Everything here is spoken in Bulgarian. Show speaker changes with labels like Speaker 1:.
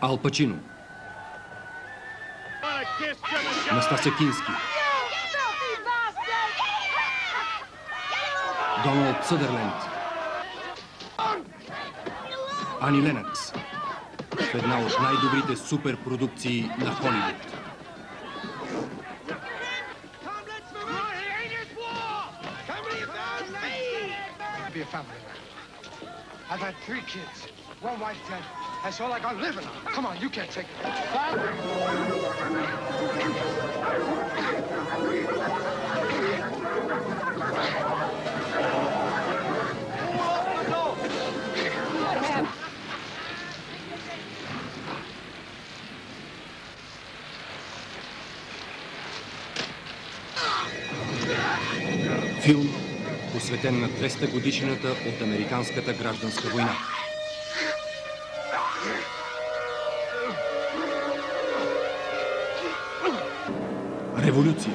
Speaker 1: Ал Пачино. Настася Кински. Доналд Съдерленд. Ани Ленакс. В една от най-добрите суперпродукции на Холивуд.
Speaker 2: I've had three kids. One wife dead. That's all I got living on. Come on, you can't take it.
Speaker 1: Филм, посветен на 200 годишната от Американската гражданска война. Revoluție.